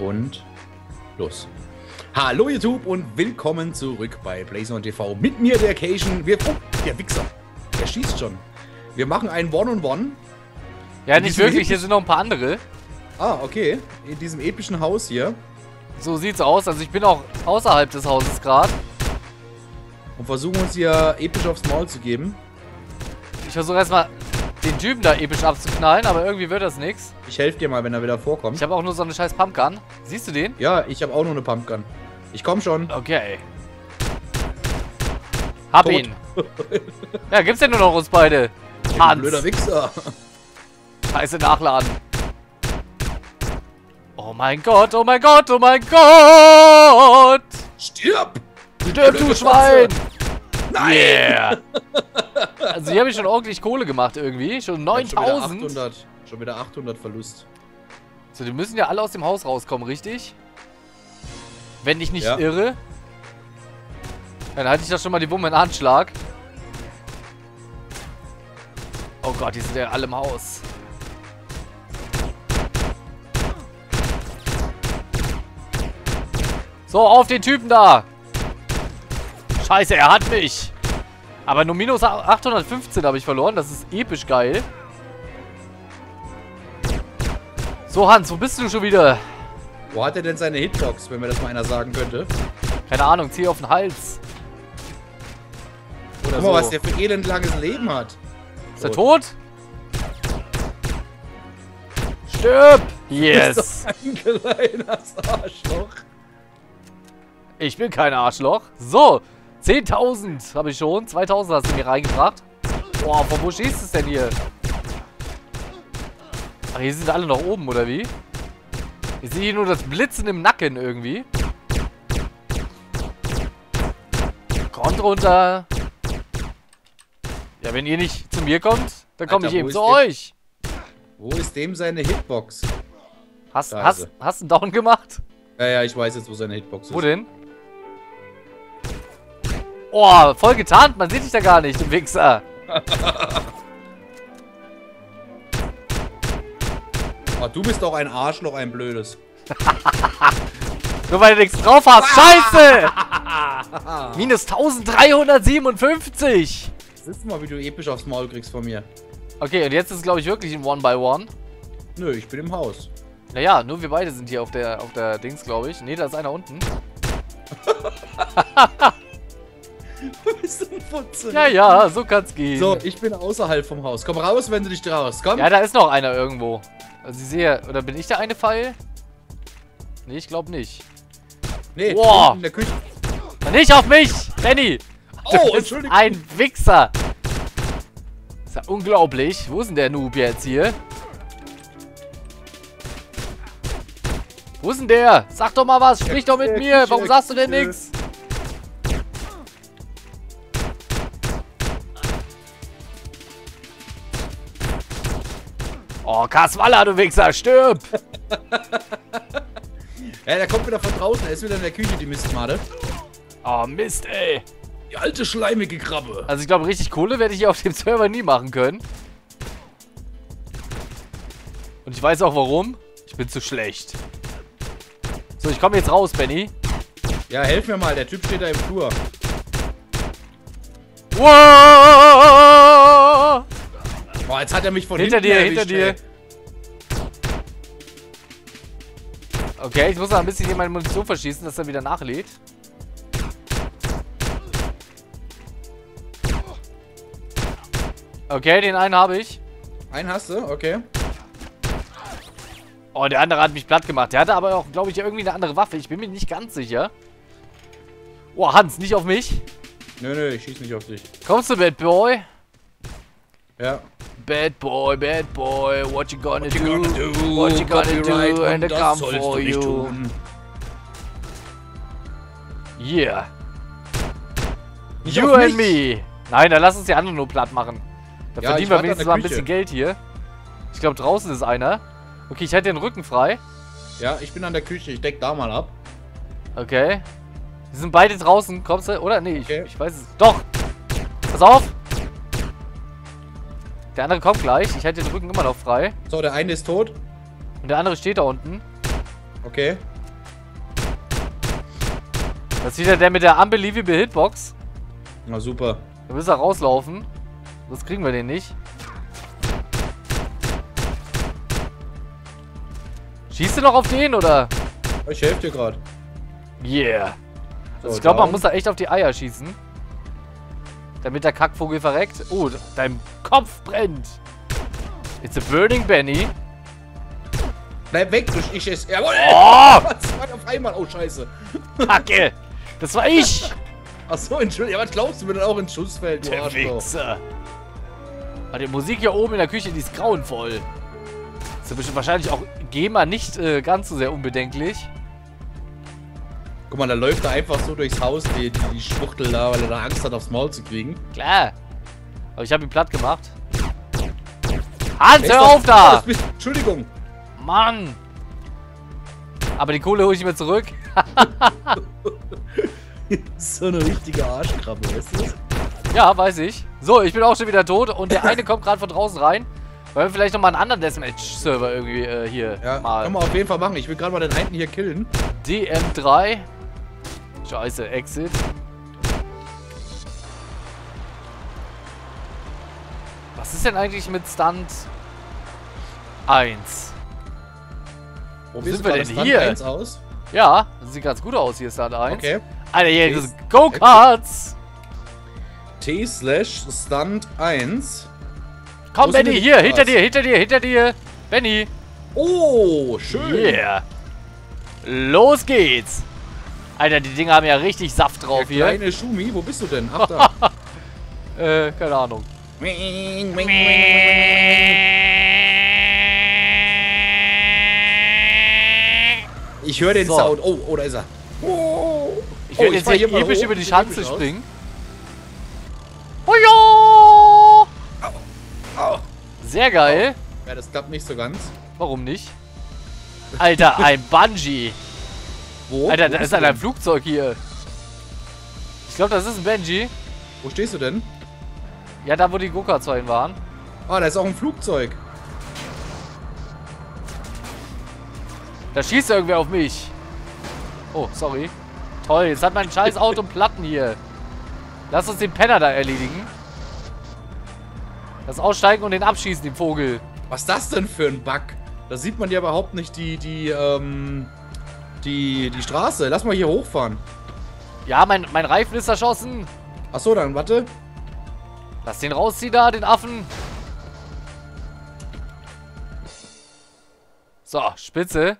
Und los. Hallo YouTube und willkommen zurück bei Blazon TV. Mit mir der Cation. Wir, oh, der Wichser. Der schießt schon. Wir machen ein One-on-One. -on -One. Ja, nicht wirklich. Hier sind noch ein paar andere. Ah, okay. In diesem epischen Haus hier. So sieht's aus. Also ich bin auch außerhalb des Hauses gerade. Und versuchen uns hier episch aufs Maul zu geben. Ich versuche erstmal den Typen da episch abzuknallen, aber irgendwie wird das nichts. Ich helfe dir mal, wenn er wieder vorkommt. Ich habe auch nur so eine scheiß Pumpgun. Siehst du den? Ja, ich habe auch nur eine Pumpgun. Ich komm schon. Okay. Hab Tot. ihn. ja, gibt's denn nur noch uns beide? Hans. Blöder Wichser. Scheiße nachladen. Oh mein Gott, oh mein Gott, oh mein Gott! Stirb! Stirb, du Schwein! Nein! Yeah! also hier habe ich schon ordentlich Kohle gemacht irgendwie. Schon 9000. Schon, schon wieder 800 Verlust. So, die müssen ja alle aus dem Haus rauskommen, richtig? Wenn ich nicht ja. irre. Dann halte ich da schon mal die Wumme in Anschlag. Oh Gott, die sind ja alle im Haus. So, auf den Typen da. Scheiße, er hat mich. Aber nur minus 815 habe ich verloren. Das ist episch geil. So, Hans, wo bist du schon wieder? Wo hat er denn seine Hitbox, wenn mir das mal einer sagen könnte? Keine Ahnung, zieh auf den Hals. Oder Guck mal, so. was der für elendlanges Leben hat. Ist er tot? Stirb! Yes! ein kleines Arschloch. Ich bin kein Arschloch. So, 10.000 habe ich schon. 2.000 hast du mir reingebracht. Boah, von wo schießt es denn hier? Ach, hier sind alle noch oben, oder wie? Ich sehe hier nur das Blitzen im Nacken irgendwie. Kommt runter. Ja, wenn ihr nicht zu mir kommt, dann komme ich eben zu euch. Wo ist dem seine Hitbox? Hast, hast, hast du einen Down gemacht? Ja, ja, ich weiß jetzt, wo seine Hitbox ist. Wo denn? Oh, voll getarnt. Man sieht dich da gar nicht, du Wichser. oh, du bist doch ein Arschloch, ein blödes. Nur weil du nichts drauf hast. Scheiße! Minus 1357. Siehst du mal, wie du episch aufs Maul kriegst von mir. Okay, und jetzt ist es, glaube ich, wirklich ein One-by-One. One. Nö, ich bin im Haus. Naja, nur wir beide sind hier auf der, auf der Dings, glaube ich. Ne, da ist einer unten. Du bist ein Putze. Ja, ja, so kann's gehen. So, ich bin außerhalb vom Haus. Komm raus, wenn du dich traust. Komm. Ja, da ist noch einer irgendwo. Also ich sehe, oder bin ich der eine Pfeil? Nee, ich glaube nicht. Nee, wow. in der Küche. Nicht auf mich, Benny. Oh, Entschuldigung. Ein Wichser. ist ja unglaublich. Wo ist denn der Noob jetzt hier? Wo ist denn der? Sag doch mal was. Sprich doch mit mir. Warum sagst du denn nichts? Oh, Kaswalla, du Wichser, stirb! ja, der kommt wieder von draußen. Er ist wieder in der Küche, die Mistmade. Oh, Mist, ey. Die alte schleimige Krabbe. Also ich glaube, richtig Kohle werde ich hier auf dem Server nie machen können. Und ich weiß auch warum. Ich bin zu schlecht. So, ich komme jetzt raus, Benny. Ja, helf mir mal. Der Typ steht da im Flur. Wow! Boah, jetzt hat er mich von hinter dir, hinter dir. Ey. Okay, ich muss noch ein bisschen hier meine Munition verschießen, dass er wieder nachlädt. Okay, den einen habe ich. Einen hast du? Okay. Oh, der andere hat mich platt gemacht. Der hatte aber auch, glaube ich, irgendwie eine andere Waffe. Ich bin mir nicht ganz sicher. Oh, Hans, nicht auf mich. Nö, nö, ich schieß nicht auf dich. Kommst du, Bad Boy? Ja. Bad boy, bad boy, what you gonna, what do? You gonna do? What you gonna do? And I come for you. Tun. Yeah. You and me. Nein, dann lass uns die anderen nur platt machen. Da ja, verdienen wir wenigstens mal ein bisschen Geld hier. Ich glaube, draußen ist einer. Okay, ich hätte den Rücken frei. Ja, ich bin an der Küche. Ich deck da mal ab. Okay. Die sind beide draußen. Kommst du? Oder? Nee, okay. ich, ich weiß es. Doch! Pass auf! Der andere kommt gleich. Ich halte den Rücken immer noch frei. So, der eine ist tot. Und der andere steht da unten. Okay. Das ist wieder der mit der Unbelievable Hitbox. Na super. Da müssen wir rauslaufen. Sonst kriegen wir den nicht. Schießt du noch auf den, oder? Ich helfe dir gerade. Yeah. Also so, also ich glaube, man muss da echt auf die Eier schießen. Damit der Kackvogel verreckt. Oh, dein Kopf brennt. It's a burning Benny. Bleib weg, du ich es. Jawohl! Oh! Was war auf einmal? Oh, scheiße. Kacke! Das war ich! Achso, Entschuldigung. Ja, was glaubst du mir denn auch ins Schussfeld, du Der? Wichser. Aber die Musik hier oben in der Küche, die ist grauenvoll. Ist ja bestimmt wahrscheinlich auch GEMA nicht äh, ganz so sehr unbedenklich. Guck mal, da läuft er einfach so durchs Haus, die, die, die Schwuchtel da, weil er da Angst hat, aufs Maul zu kriegen. Klar. Aber ich habe ihn platt gemacht. Hans, hör auf da! Das bist- Entschuldigung. Mann! Aber die Kohle hole ich mir zurück. so eine richtige Arschkrabbe, weißt du das? Ja, weiß ich. So, ich bin auch schon wieder tot und der eine kommt gerade von draußen rein. Wollen wir vielleicht nochmal einen anderen Deathmatch-Server irgendwie äh, hier Ja, mal. können wir auf jeden Fall machen. Ich will gerade mal den einen hier killen. DM3. Scheiße, Exit. Was ist denn eigentlich mit Stunt 1? Wo sind wir denn Stand hier? 1 aus? Ja, das sieht ganz gut aus hier, Stunt 1. Okay. Alter, hier, Ist- sind Go-Karts! T slash Stunt 1. Komm, Benny, hier, hinter dir, hinter dir, hinter dir! Benny! Oh, schön. Yeah! Los geht's! Alter, die Dinger haben ja richtig Saft drauf Der hier. kleine Schumi, wo bist du denn? Ach da. Äh, keine Ahnung. Ich höre den So. Sound. Oh, oh, da ist er. Oh, Ich werde oh, jetzt hier episch hoch. über die Schanze springen. Oh ja! Au. Sehr geil. Ja, das klappt nicht so ganz. Warum nicht? Alter, ein Bungee. Wo? Alter, da ist ein? Flugzeug hier. Ich glaube, das ist ein Benji. Wo stehst du denn? Ja, da wo die vorhin waren. Ah, da ist auch ein Flugzeug. Da schießt irgendwer auf mich. Oh, sorry. Toll, jetzt hat mein scheiß Auto Platten hier. Lass uns den Penner da erledigen. Das Aussteigen und den abschießen, den Vogel. Was ist das denn für ein Bug? Da sieht man ja überhaupt nicht die, die, ähm, die, die Straße. Lass mal hier hochfahren. Ja, mein, mein Reifen ist erschossen. Achso, dann warte. Lass den rausziehen da, den Affen. So, Spitze.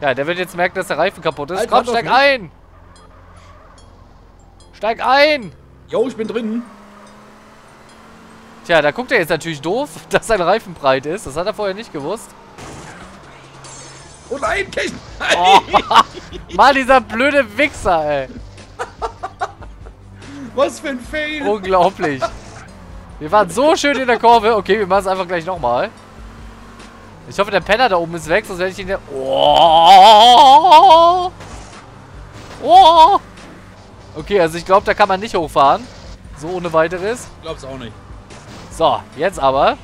Ja, der wird jetzt merken, dass der Reifen kaputt ist. Halt, Komm, steig ein. Steig ein. Jo, ich bin drin. Tja, da guckt er jetzt natürlich doof, dass sein Reifen breit ist. Das hat er vorher nicht gewusst. Oh nein. Oh, Mal dieser blöde Wichser, ey. Was für ein Fail. Unglaublich. Wir waren so schön in der Kurve. Okay, wir machen es einfach gleich nochmal. Ich hoffe, der Penner da oben ist weg, sonst werde ich ihn... Oh! Oh! Okay, also ich glaube, da kann man nicht hochfahren. So ohne weiteres. Ich glaub's auch nicht. So, jetzt aber.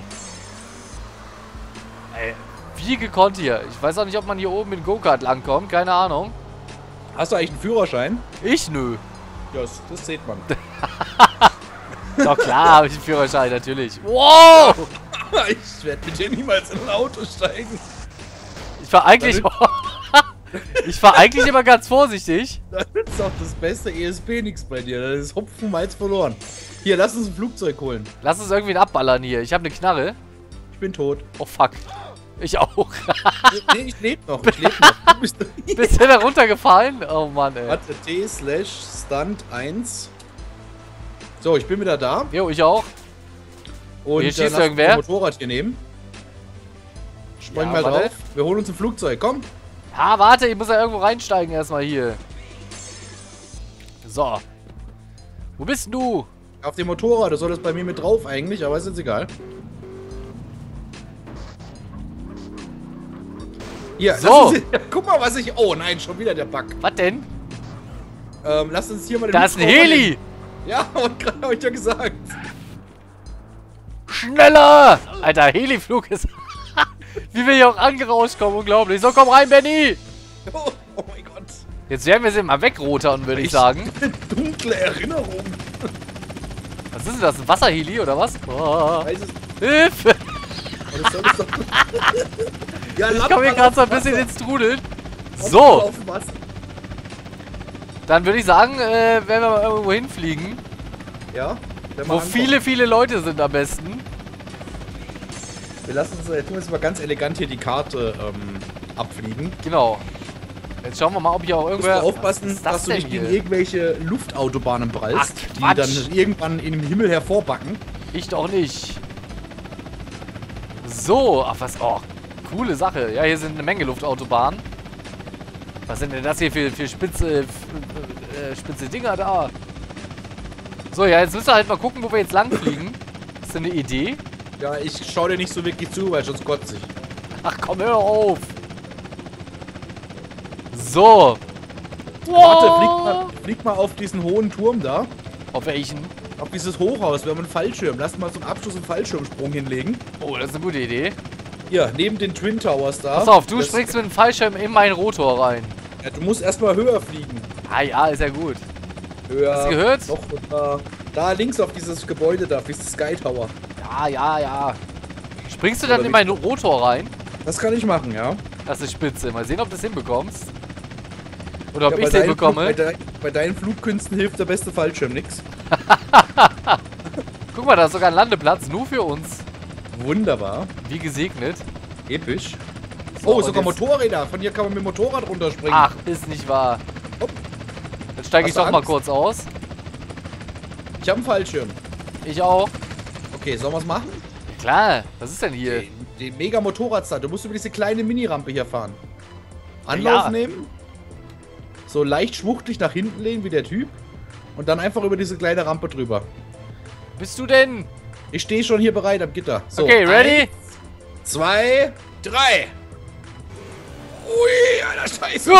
Ey, wie gekonnt hier. Ich weiß auch nicht, ob man hier oben mit Go-Kart langkommt. Keine Ahnung. Hast du eigentlich einen Führerschein? Ich nö. Ja, das, das sieht man. Doch klar habe ich einen Führerschein, natürlich. Wow! ich werde mit dir niemals in ein Auto steigen. Ich war eigentlich... ich war eigentlich immer ganz vorsichtig. Das ist doch das beste ESP nix bei dir. Das ist Hopfen, Malz verloren. Hier, lass uns ein Flugzeug holen. Lass uns irgendwie abballern hier. Ich habe eine Knarre. Ich bin tot. Oh fuck. Ich auch. nee, ich lebe noch. Ich lebe noch. Du bist Bist du da runtergefallen? Oh Mann, ey. Warte, T slash Stunt 1. So, ich bin wieder da. Jo, ich auch. Und Hier äh, schießt irgendwer. Motorrad hier nehmen. Spring Ja, mal warte. drauf. Wir holen uns ein Flugzeug. Komm. Ah, warte, ich muss ja irgendwo reinsteigen erstmal hier. So. Wo bist denn du? Auf dem Motorrad. Du solltest bei mir mit drauf eigentlich, aber ist jetzt egal. Hier, So. ja, guck mal, was ich. Oh nein, schon wieder der Bug. Was denn? Ähm, lass uns hier mal den Da ist ein Heli! Ja, und gerade habe ich ja gesagt. Schneller! Alter, Heliflug ist... Wie wir hier auch angerauscht kommen, unglaublich. So, komm rein, Benny! Oh, oh mein Gott. Jetzt werden wir sie mal wegrotern, würde ich, ich sagen. Dunkle Erinnerung. Was ist denn das? Ein Wasserheli oder was? Oh. Hilfe! Ja, ich komme hier gerade so ein bisschen ins Trudeln. So. Dann würde ich sagen, äh, werden wir mal irgendwo hinfliegen. Ja. Wo viele, viele Leute sind am besten. Wir lassen uns, äh, tun jetzt mal ganz elegant hier die Karte ähm, abfliegen. Genau. Jetzt schauen wir mal, ob hier auch irgendwer... Musst du aufpassen, das dass du nicht gegen irgendwelche Luftautobahnen prallst, Ach, die dann irgendwann in den Himmel hervorbacken. Ich doch nicht. So, ach was, oh, coole Sache. Ja, hier sind eine Menge Luftautobahnen. Was sind denn das hier für, für spitze, äh, spitze Dinger da? So, ja, jetzt müssen wir halt mal gucken, wo wir jetzt lang fliegen. Ist das eine Idee? Ja, ich schau dir nicht so wirklich zu, weil sonst kotze ich. Ach komm, hör auf! So! Wow. Warte, flieg mal, flieg mal auf diesen hohen Turm da. Auf welchen? Auf dieses Hochhaus. Wir haben einen Fallschirm. Lass mal zum Abschluss einen Fallschirmsprung hinlegen. Oh, das ist eine gute Idee. Hier, neben den Twin Towers da. Pass auf, du das springst mit dem Fallschirm in meinen Rotor rein. Ja, du musst erstmal höher fliegen. Ah ja, ist ja gut. Höher. Hast du gehört? Noch da, da links auf dieses Gebäude da, dieses Sky Tower. Ja, ja, ja. Springst du dann in meinen Rotor rein? Das kann ich machen, ja. Das ist spitze. Mal sehen, ob du es hinbekommst. Oder ob ja, ich es hinbekomme. Bei, de bei, deinen Flugkünsten hilft der beste Fallschirm nix. Guck mal, da ist sogar ein Landeplatz, nur für uns. Wunderbar. Wie gesegnet. Episch. So, oh, sogar Motorräder. Von hier kann man mit dem Motorrad runterspringen. Ach, ist nicht wahr. Hopp. Jetzt steige ich doch Angst? mal kurz aus. Ich habe einen Fallschirm. Ich auch. Okay, sollen wir es machen? Klar. Was ist denn hier? Den, den mega Motorradstart. Du musst über diese kleine Mini-Rampe hier fahren. Anlauf ja. nehmen. So leicht schwuchtlich nach hinten lehnen wie der Typ. Und dann einfach über diese kleine Rampe drüber. Bist du denn? Ich stehe schon hier bereit am Gitter. So, okay, ready? Eins, zwei, drei. Ui, alter Scheiße. Oh!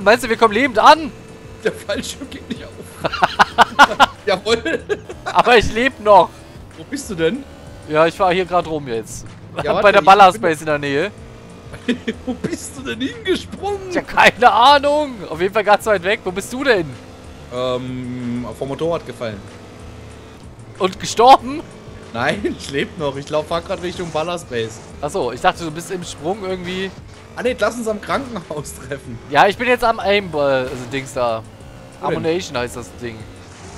Meinst du, wir kommen lebend an? Der Fallschirm geht nicht auf. Jawohl. Aber ich lebe noch. Wo bist du denn? Ja, ich fahre hier gerade rum jetzt. Ja, Bei der Ballerspace in der Nähe. Wo bist du denn hingesprungen? Ich habe keine Ahnung. Auf jeden Fall ganz weit weg. Wo bist du denn? Ähm, vom Motorrad gefallen. Und gestorben? Nein, ich lebe noch. Ich laufe gerade Richtung Ballerspace. Achso, ich dachte, du bist im Sprung irgendwie. Ah ne, lass uns am Krankenhaus treffen. Ja, ich bin jetzt am Aim, äh, also Dings da. Ammunition heißt das Ding.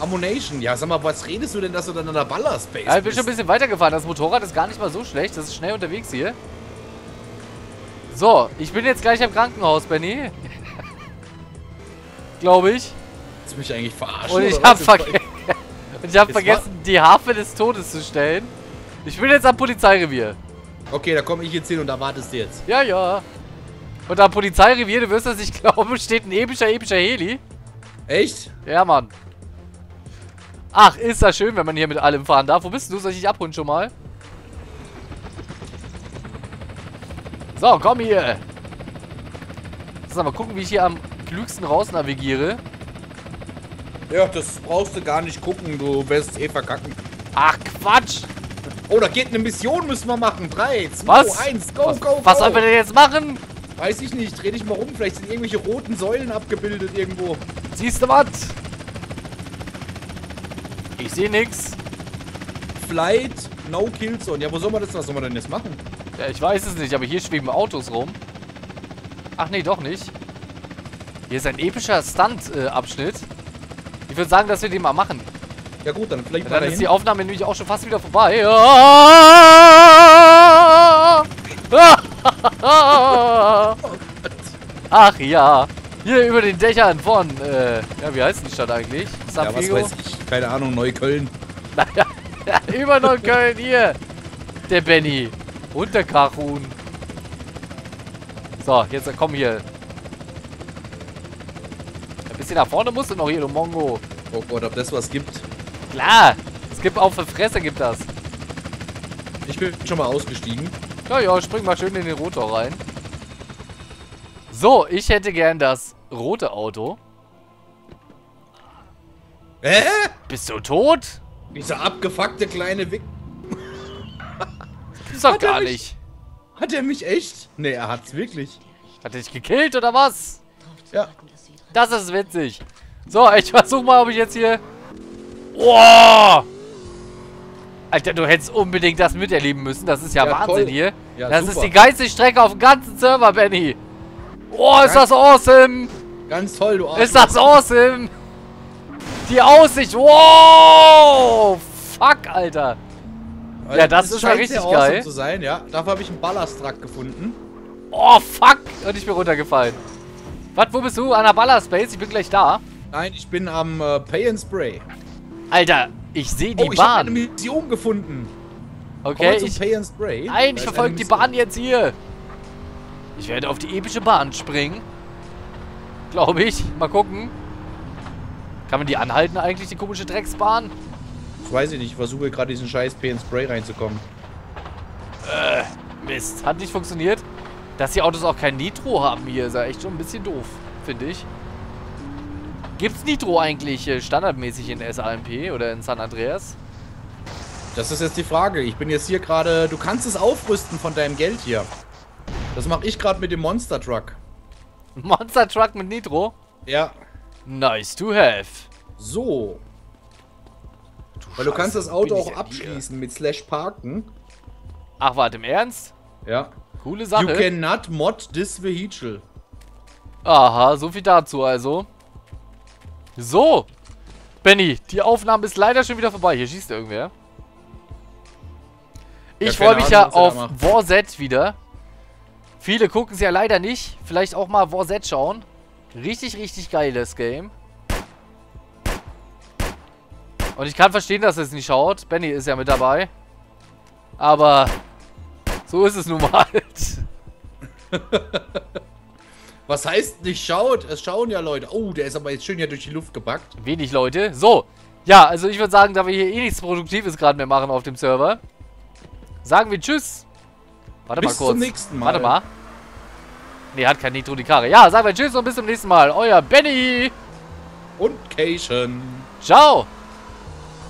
Ammunition? Ja, sag mal, was redest du denn, dass du dann an der Ballerspace Ja, ich bin schon ein bisschen weitergefahren. Das Motorrad ist gar nicht mal so schlecht. Das ist schnell unterwegs hier. So, ich bin jetzt gleich am Krankenhaus, Benny. Glaube ich. Willst du mich eigentlich verarschen? Und ich habe verge hab vergessen, die Harfe des Todes zu stellen. Ich bin jetzt am Polizeirevier. Okay, da komme ich jetzt hin und da wartest du jetzt. Ja, ja. Und am Polizeirevier, du wirst das nicht glauben, steht ein epischer, epischer Heli. Echt? Ja, Mann. Ach, ist das schön, wenn man hier mit allem fahren darf. Wo bist du? Soll ich dich abholen schon mal? So, komm hier. So, mal gucken, wie ich hier am klügsten raus navigiere. Ja, das brauchst du gar nicht gucken. Du wirst eh verkacken. Ach, Quatsch. Oh, da geht eine Mission, müssen wir machen. 3, 2, 1, go, was, go, go. Was sollen wir denn jetzt machen? Weiß ich nicht. Dreh dich mal rum. Vielleicht sind irgendwelche roten Säulen abgebildet irgendwo. Siehst du was? Ich sehe nichts. Flight, no kill zone. Ja, wo soll man das? Was soll man denn jetzt machen? Ja, ich weiß es nicht, aber hier schweben Autos rum. Ach nee, doch nicht. Hier ist ein epischer Stunt-Abschnitt. Äh, ich würde sagen, dass wir den mal machen. Ja gut, dann vielleicht ja, mal Dann ist die Aufnahme nämlich auch schon fast wieder vorbei. Ach ja. Hier über den Dächern von, äh, ja, wie heißt die Stadt eigentlich? San ja, was weiß ich. Keine Ahnung, Neukölln. Naja, ja, über Neukölln, hier. Der Benny. Und der Kachun. So, jetzt komm hier. Bisschen nach vorne musst du noch hier, du Mongo. Oh Gott, ob das was gibt. Klar. Es gibt auch für Fresse gibt das. Ich bin schon mal ausgestiegen. Ja, ja, spring mal schön in den Rotor rein. So, ich hätte gern das rote Auto. Hä? Bist du tot? Dieser abgefuckte kleine Wick... Gibt's doch gar mich, nicht. Hat er mich echt? Nee, er hat's wirklich. Hat er dich gekillt oder was? Ja. Das ist witzig. So, ich versuche mal, ob ich jetzt hier... Oh! Alter, du hättest unbedingt das miterleben müssen. Das ist ja, ja Wahnsinn toll. hier. Ja, das super. ist die geilste Strecke auf dem ganzen Server, Benny. Oh, ist ganz, das awesome. Ganz toll, du Arsch. Ist das awesome. Die Aussicht. Wow. Fuck, Alter. Ja, das, das ist ja richtig awesome geil. zu sein, ja. Dafür habe ich einen Ballasttrakt gefunden. Oh, fuck. Und ich bin runtergefallen. Was, wo bist du? An der Ballerspace? Ich bin gleich da. Nein, ich bin am äh, Pay and Spray. Alter, ich sehe die oh, Bahn. ich habe eine Mission gefunden. Okay, ich... Pay and Spray. Nein, ich verfolge die Bahn jetzt hier. Ich werde auf die epische Bahn springen. Glaube ich. Mal gucken. Kann man die anhalten eigentlich, die komische Drecksbahn? Das weiß ich nicht. Ich versuche gerade diesen scheiß Pay and Spray reinzukommen. Äh, Mist. Hat nicht funktioniert. Dass die Autos auch kein Nitro haben hier, ist ja echt schon ein bisschen doof, finde ich. Gibt's Nitro eigentlich äh, standardmäßig in SAMP oder in San Andreas? Das ist jetzt die Frage. Ich bin jetzt hier gerade... Du kannst es aufrüsten von deinem Geld hier. Das mache ich gerade mit dem Monster Truck. Monster Truck mit Nitro? Ja. Nice to have. So. Du Weil du kannst das Auto auch abschließen hier. mit Slash Parken. Ach, warte, im Ernst? Ja. Coole Sache. You cannot mod this vehicle. Aha, so viel dazu also. So. Benny, die Aufnahme ist leider schon wieder vorbei. Hier schießt irgendwer. Ich ja, freue mich ja auf War Z wieder. Viele gucken es ja leider nicht. Vielleicht auch mal War Z schauen. Richtig, richtig geiles Game. Und ich kann verstehen, dass es nicht schaut. Benny ist ja mit dabei. Aber so ist es nun mal. Was heißt nicht schaut? Es schauen ja Leute. Oh, der ist aber jetzt schön ja durch die Luft gepackt. Wenig Leute. So. Ja, also ich würde sagen, da wir hier eh nichts Produktives gerade mehr machen auf dem Server, sagen wir Tschüss. Warte bis mal kurz. Bis zum nächsten Mal. Warte mal. Ne, hat kein Nitro die Karre. Ja, sagen wir Tschüss und bis zum nächsten Mal. Euer Benny. Und Cation. Ciao.